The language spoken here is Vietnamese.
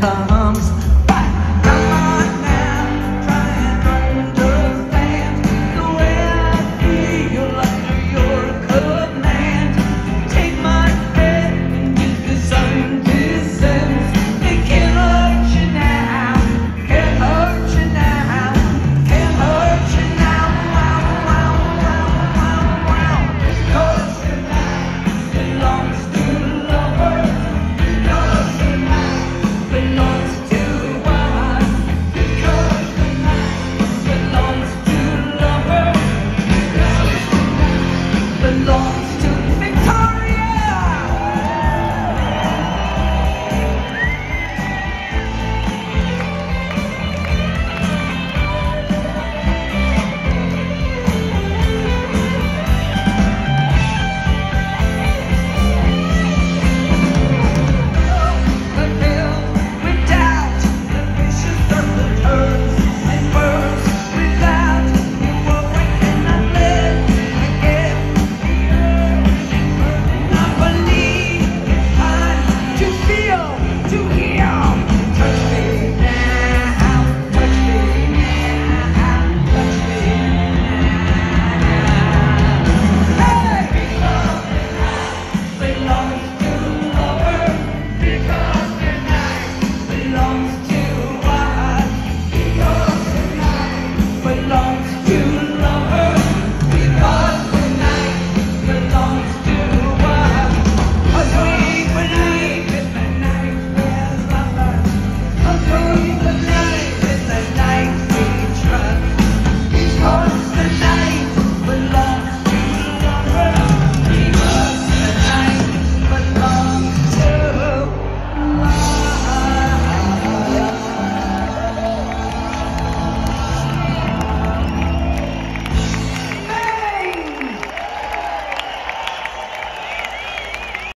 comes You love her.